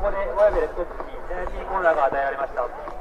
ここで親指でレスコッチにナーコーナが与えられました。